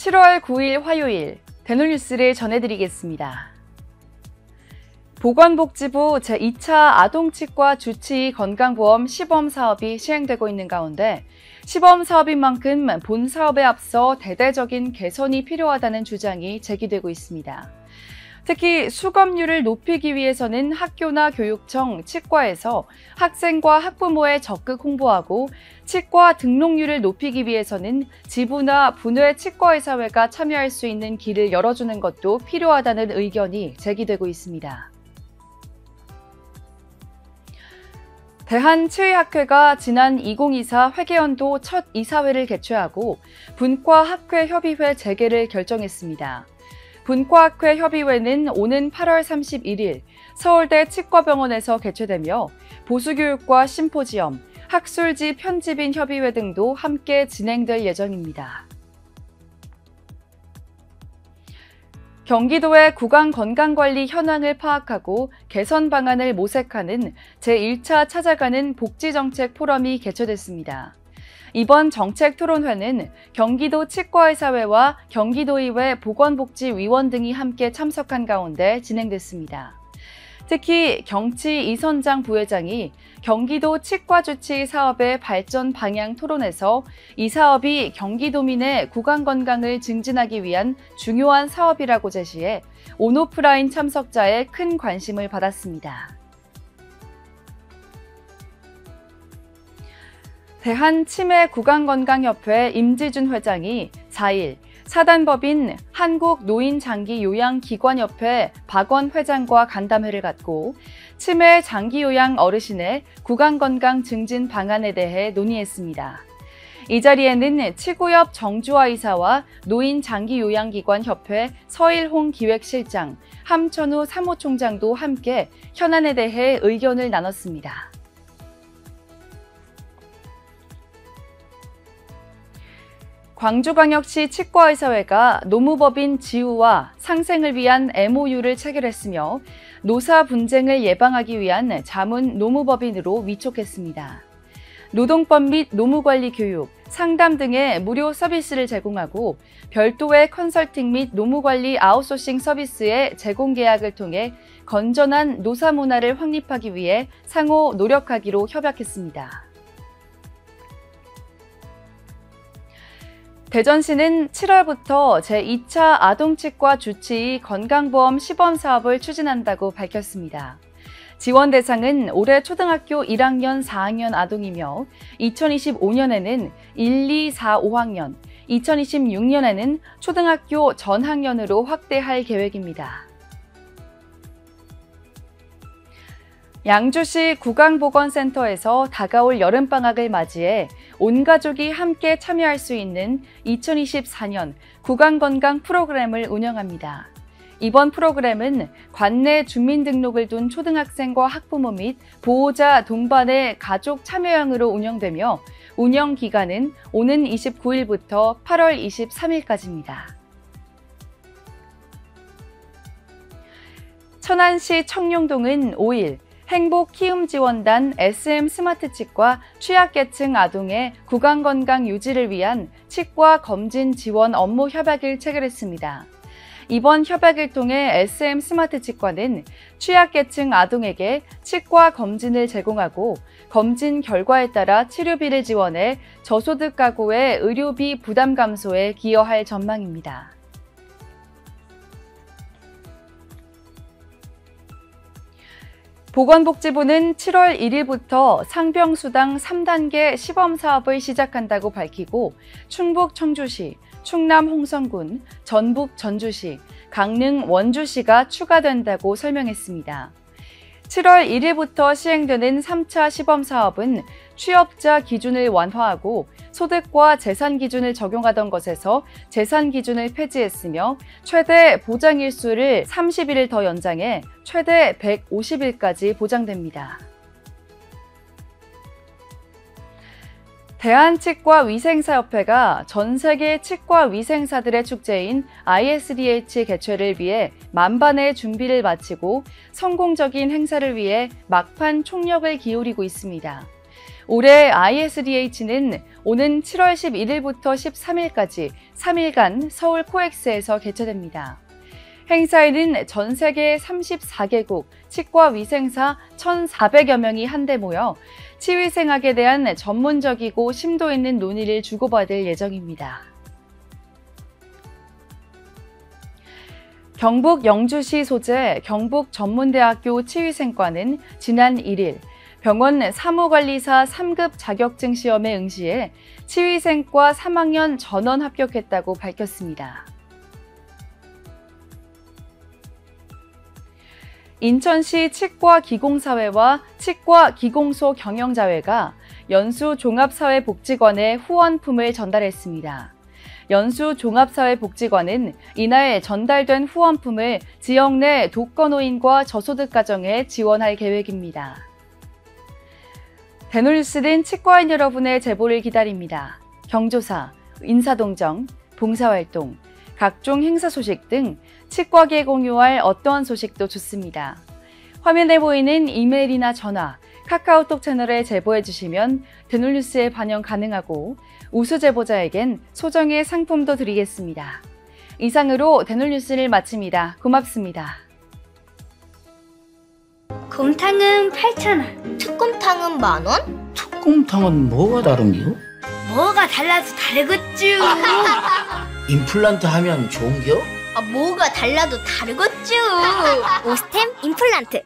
7월 9일 화요일 대놀뉴스를 전해드리겠습니다. 보건복지부 제2차 아동치과 주치의 건강보험 시범 사업이 시행되고 있는 가운데 시범 사업인 만큼 본 사업에 앞서 대대적인 개선이 필요하다는 주장이 제기되고 있습니다. 특히 수검률을 높이기 위해서는 학교나 교육청, 치과에서 학생과 학부모에 적극 홍보하고 치과 등록률을 높이기 위해서는 지부나 분회 치과의사회가 참여할 수 있는 길을 열어주는 것도 필요하다는 의견이 제기되고 있습니다. 대한치의학회가 지난 2024 회계연도 첫 이사회를 개최하고 분과학회 협의회 재개를 결정했습니다. 분과학회 협의회는 오는 8월 31일 서울대 치과병원에서 개최되며 보수교육과 심포지엄, 학술지 편집인 협의회 등도 함께 진행될 예정입니다. 경기도의 구강 건강관리 현황을 파악하고 개선 방안을 모색하는 제1차 찾아가는 복지정책 포럼이 개최됐습니다. 이번 정책 토론회는 경기도 치과의사회와 경기도의회 보건복지위원 등이 함께 참석한 가운데 진행됐습니다. 특히 경치 이선장 부회장이 경기도 치과 주치 사업의 발전 방향 토론에서 이 사업이 경기도민의 구강 건강을 증진하기 위한 중요한 사업이라고 제시해 온오프라인 참석자의 큰 관심을 받았습니다. 대한치매구강건강협회 임지준 회장이 4일 사단법인 한국노인장기요양기관협회 박원 회장과 간담회를 갖고 치매 장기요양 어르신의 구강건강 증진 방안에 대해 논의했습니다. 이 자리에는 치구엽 정주화 이사와 노인장기요양기관협회 서일홍 기획실장, 함천우 사무총장도 함께 현안에 대해 의견을 나눴습니다. 광주광역시 치과의사회가 노무법인 지우와 상생을 위한 MOU를 체결했으며 노사 분쟁을 예방하기 위한 자문 노무법인으로 위촉했습니다. 노동법 및 노무관리 교육, 상담 등의 무료 서비스를 제공하고 별도의 컨설팅 및 노무관리 아웃소싱 서비스의 제공 계약을 통해 건전한 노사 문화를 확립하기 위해 상호 노력하기로 협약했습니다. 대전시는 7월부터 제2차 아동치과 주치의 건강보험 시범 사업을 추진한다고 밝혔습니다. 지원 대상은 올해 초등학교 1학년, 4학년 아동이며 2025년에는 1, 2, 4, 5학년, 2026년에는 초등학교 전학년으로 확대할 계획입니다. 양주시 구강보건센터에서 다가올 여름방학을 맞이해 온 가족이 함께 참여할 수 있는 2024년 구강건강 프로그램을 운영합니다. 이번 프로그램은 관내 주민등록을 둔 초등학생과 학부모 및 보호자 동반의 가족 참여형으로 운영되며 운영 기간은 오는 29일부터 8월 23일까지입니다. 천안시 청룡동은 5일 행복 키움 지원단 SM 스마트 치과 취약계층 아동의 구강 건강 유지를 위한 치과 검진 지원 업무 협약을 체결했습니다. 이번 협약을 통해 SM 스마트 치과는 취약계층 아동에게 치과 검진을 제공하고 검진 결과에 따라 치료비를 지원해 저소득 가구의 의료비 부담 감소에 기여할 전망입니다. 보건복지부는 7월 1일부터 상병수당 3단계 시범 사업을 시작한다고 밝히고 충북 청주시, 충남 홍성군, 전북 전주시, 강릉 원주시가 추가된다고 설명했습니다. 7월 1일부터 시행되는 3차 시범 사업은 취업자 기준을 완화하고 소득과 재산 기준을 적용하던 것에서 재산 기준을 폐지했으며 최대 보장일수를 30일을 더 연장해 최대 150일까지 보장됩니다. 대한치과 위생사협회가 전 세계 치과 위생사들의 축제인 ISDH 개최를 위해 만반의 준비를 마치고 성공적인 행사를 위해 막판 총력을 기울이고 있습니다. 올해 ISDH는 오는 7월 11일부터 13일까지 3일간 서울 코엑스에서 개최됩니다. 행사에는 전 세계 34개국 치과 위생사 1,400여 명이 한데 모여 치위생학에 대한 전문적이고 심도 있는 논의를 주고받을 예정입니다. 경북 영주시 소재 경북 전문대학교 치위생과는 지난 1일 병원 사무관리사 3급 자격증 시험에 응시해 치위생과 3학년 전원 합격했다고 밝혔습니다. 인천시 치과 기공사회와 치과 기공소 경영자회가 연수 종합사회복지관에 후원품을 전달했습니다. 연수 종합사회복지관은 이날 전달된 후원품을 지역 내 독거노인과 저소득 가정에 지원할 계획입니다. 대놀뉴스는 치과인 여러분의 제보를 기다립니다. 경조사, 인사동정, 봉사활동, 각종 행사 소식 등 치과계 공유할 어떠한 소식도 좋습니다. 화면에 보이는 이메일이나 전화, 카카오톡 채널에 제보해 주시면 대놀뉴스에 반영 가능하고 우수 제보자에겐 소정의 상품도 드리겠습니다. 이상으로 대놀뉴스를 마칩니다. 고맙습니다. 곰탕은 8,000원. 특곰탕은 만 원? 특곰탕은 뭐가 다른겨? 뭐가 달라서 다르겠쥬. 임플란트 하면 좋은겨? 아, 뭐가 달라도 다르겠죠. 오스템 임플란트